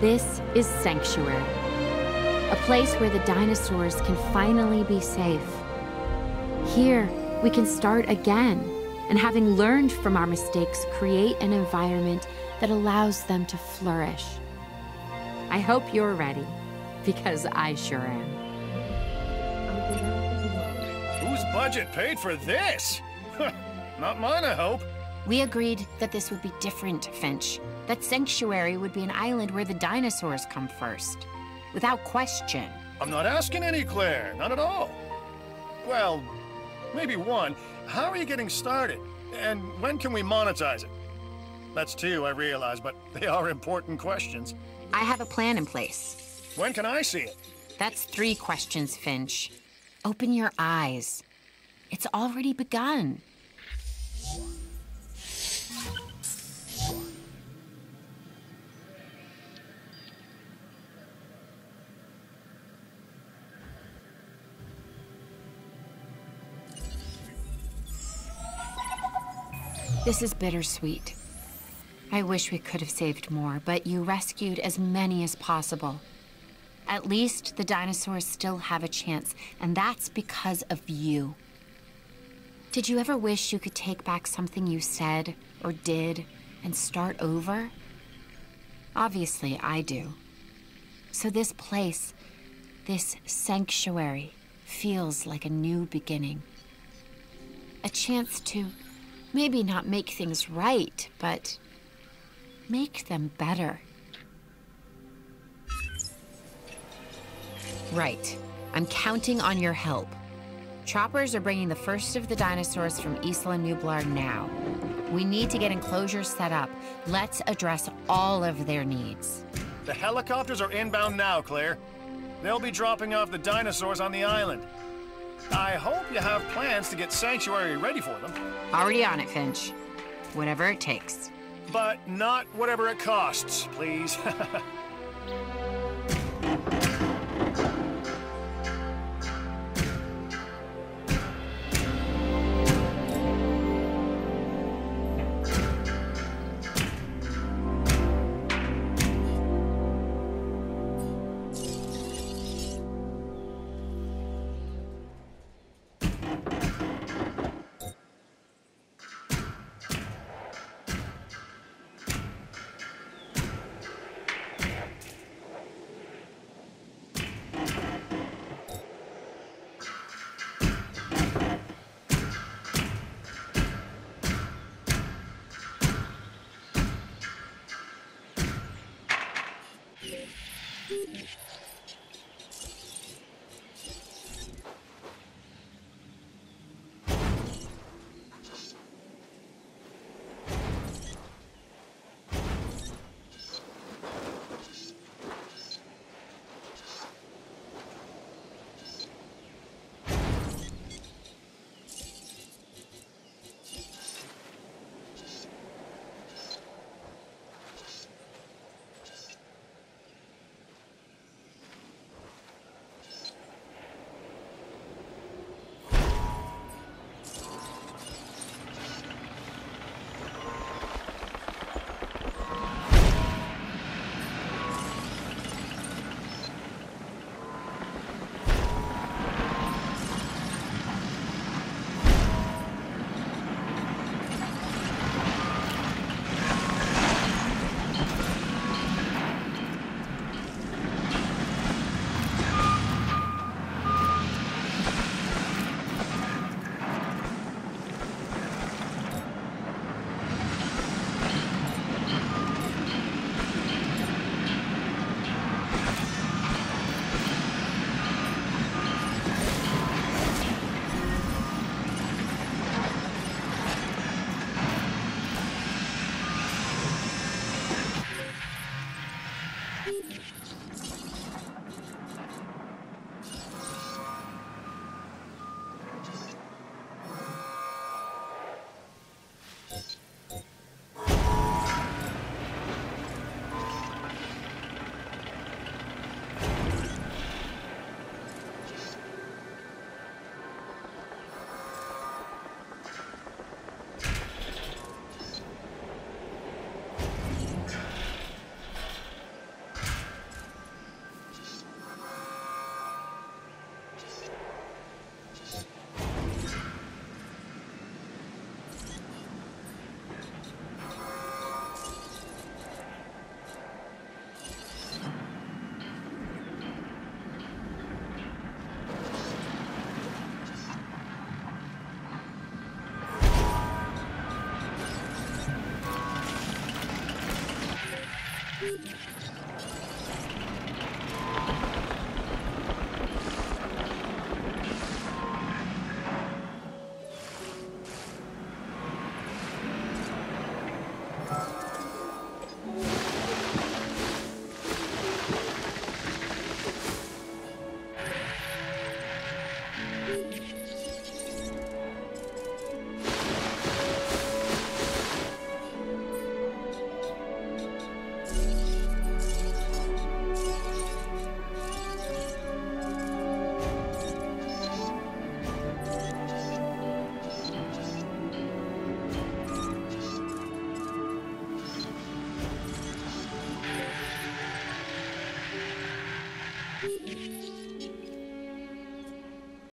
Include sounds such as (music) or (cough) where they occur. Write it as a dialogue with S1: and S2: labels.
S1: This is Sanctuary, a place where the dinosaurs can finally be safe. Here, we can start again, and having learned from our mistakes, create an environment that allows them to flourish. I hope you're ready, because I sure am.
S2: Whose budget paid for this? (laughs) Not mine, I hope.
S1: We agreed that this would be different, Finch. That Sanctuary would be an island where the dinosaurs come first. Without question.
S2: I'm not asking any, Claire. Not at all. Well, maybe one. How are you getting started? And when can we monetize it? That's two, I realize, but they are important questions.
S1: I have a plan in place.
S2: When can I see it?
S1: That's three questions, Finch. Open your eyes. It's already begun. This is bittersweet. I wish we could have saved more, but you rescued as many as possible. At least the dinosaurs still have a chance, and that's because of you. Did you ever wish you could take back something you said or did and start over? Obviously, I do. So this place, this sanctuary, feels like a new beginning. A chance to maybe not make things right, but make them better. Right. I'm counting on your help. Choppers are bringing the first of the dinosaurs from Isla Nublar now. We need to get enclosures set up. Let's address all of their needs.
S2: The helicopters are inbound now, Claire. They'll be dropping off the dinosaurs on the island. I hope you have plans to get Sanctuary ready for them.
S1: Already on it, Finch. Whatever it takes.
S2: But not whatever it costs, please. (laughs) Yeah.